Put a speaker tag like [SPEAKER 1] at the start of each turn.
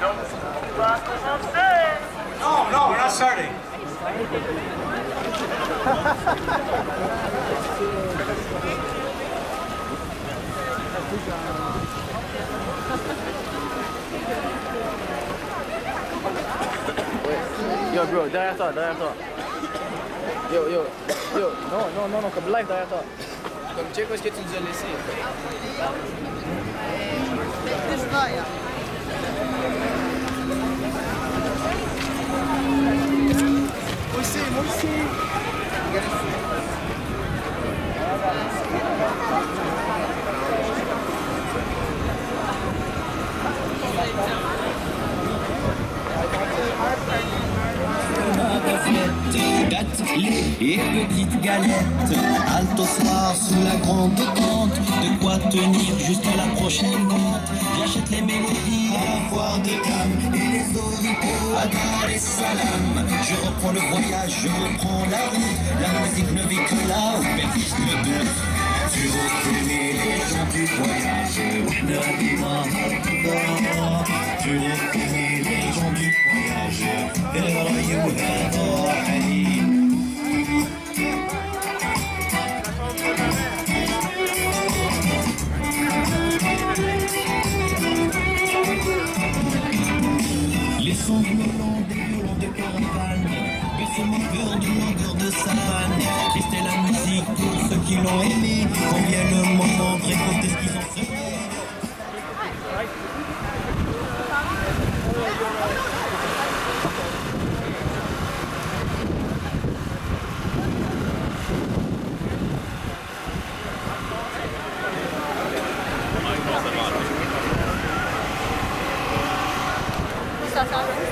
[SPEAKER 1] No, no, we're not starting.
[SPEAKER 2] yo, bro, die after, die after. Yo, yo, yo, no, no, no, no, come life, die after. Comme tu sais quoi ce que tu nous as laissé.
[SPEAKER 3] Qu'est-ce et petites galettes. Halte au soir sous la grande tente. De quoi tenir jusqu'à la prochaine vente. J'achète les mélodies à la foire de gamme et les à Dar es Salaam. Je reprends le voyage, je reprends la route. La musique ne vit que là où persiste le doute. Tu reconnais les gens du voyage. Hafda. Tu reconnais Sanglots des violons de caravane. Baisse mon cœur d'une longueur de savane Restez la musique pour ceux qui l'ont aimé 小
[SPEAKER 4] 虾米